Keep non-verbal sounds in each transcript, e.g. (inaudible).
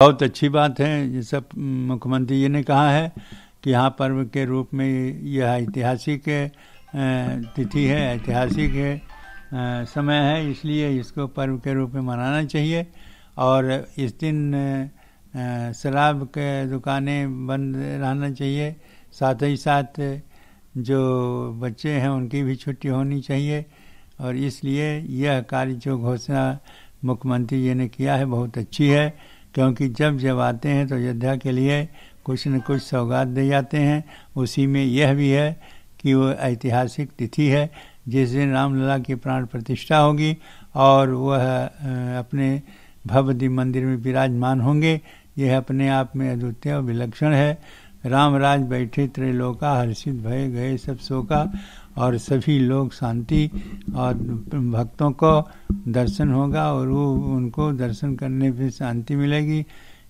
बहुत अच्छी बात है। जैसा मुख्यमंत्री जी ने कहा है कि यहाँ पर्व के रूप में यह ऐतिहासिक तिथि है, ऐतिहासिक समय है, इसलिए इसको पर्व के रूप में मनाना चाहिए। और इस दिन शराब के दुकानें बंद रहना चाहिए। साथ ही साथ जो बच्चे हैं, उनकी भी छुट्टी होनी चाहिए। और इसलिए यह कार्य जो घोषणा मुख्यमंत्री जी ने किया है, बहुत अच्छी है। क्योंकि जब जब आते हैं तो अयोध्या के लिए कुछ न कुछ सौगात दे जाते हैं। उसी में यह भी है कि वो ऐतिहासिक तिथि है, जिस दिन रामलला की प्राण प्रतिष्ठा होगी और वह अपने भव्य मंदिर में विराजमान होंगे। यह अपने आप में अद्वितीय और विलक्षण है। राम राज बैठे त्रिलोका हर्षित भय गए सब शोका और सभी लोग शांति और भक्तों को दर्शन होगा और वो उनको दर्शन करने पे शांति मिलेगी।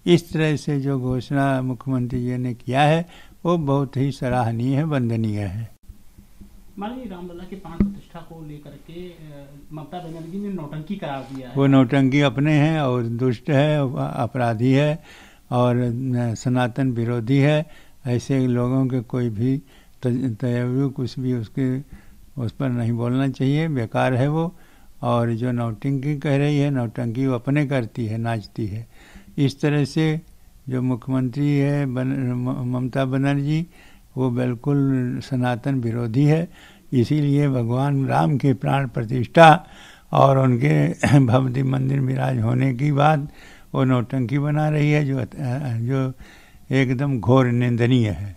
इस तरह से जो घोषणा मुख्यमंत्री जी ने किया है वो बहुत ही सराहनीय है वंदनीय है। रामलला के प्राण प्रतिष्ठा को लेकर के ममता बनर्जी ने नौटंकी करार दिया है। वो नौटंकी अपने हैं और दुष्ट है अपराधी है और सनातन विरोधी है। ऐसे लोगों के कोई भी तयु कुछ भी उसके उस पर नहीं बोलना चाहिए बेकार है वो। और जो नौटंकी कह रही है नौटंकी वो अपने करती है नाचती है। इस तरह से जो मुख्यमंत्री है बन, ममता बनर्जी वो बिल्कुल सनातन विरोधी है। इसीलिए भगवान राम के प्राण प्रतिष्ठा और उनके (clears throat) भवदी मंदिर विराज होने की बात वो नौटंकी बना रही है जो जो एकदम घोर निंदनीय है।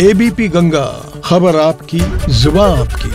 एबीपी गंगा खबर आपकी जुबा आपकी।